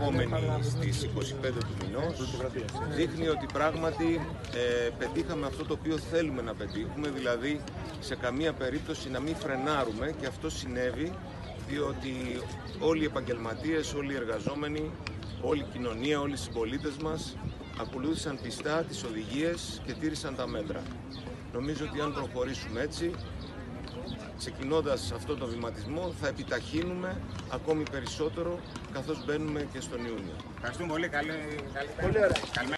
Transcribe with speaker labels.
Speaker 1: επόμενη στις 25 του μηνός δείχνει ότι πράγματι ε, πετύχαμε αυτό το οποίο θέλουμε να πετύχουμε, δηλαδή σε καμία περίπτωση να μην φρενάρουμε και αυτό συνέβη διότι όλοι οι επαγγελματίες, όλοι οι εργαζόμενοι, όλη η κοινωνία, όλοι οι συμπολίτες μας ακολούθησαν πιστά τις οδηγίες και τήρησαν τα μέτρα. Νομίζω ότι αν προχωρήσουμε έτσι, ξεκινώντας αυτό το βηματισμό, θα επιταχύνουμε ακόμη περισσότερο καθώς μπαίνουμε και στον Ιούνιο.
Speaker 2: Ευχαριστούμε πολύ. Καλή, καλή,
Speaker 3: Πολύ ωραία.
Speaker 2: καλημέρα.